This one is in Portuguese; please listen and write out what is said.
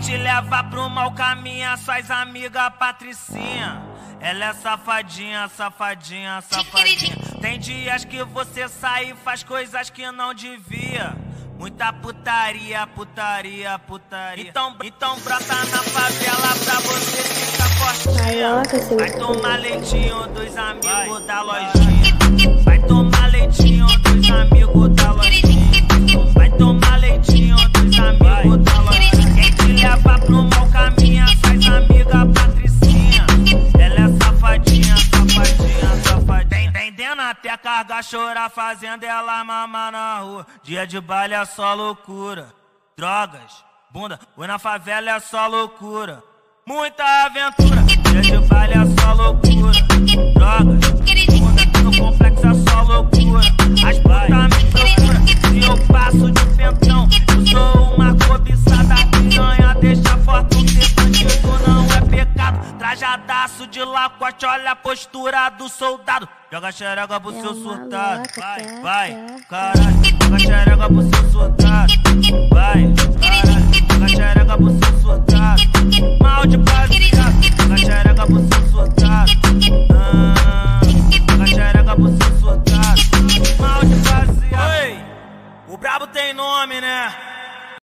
te leva pro mau caminho, suas amigas Patricinha. Ela é safadinha, safadinha, safadinha. Tem dias que você sai e faz coisas que não devia. Muita putaria, putaria, putaria. Então, então brota na favela pra você ficar fortinha. Seu Vai tomar leitinho dos amigos da lojinha. Carga chorar, fazendo ela mamar na rua. Dia de baile é só loucura. Drogas, bunda, oi na favela é só loucura. Muita aventura, pedaço de lacote, olha a postura do soldado. Joga xerega pro seu surtado. Vai, tá, tá. vai, caralho. Joga xerega pro seu surtado. Vai, caralho. Joga xerega pro seu surtado. Ah, Mal de baseado. Joga xerega pro seu surtado. Ah, joga xerega pro seu. Mal de baseado. O brabo tem nome, né?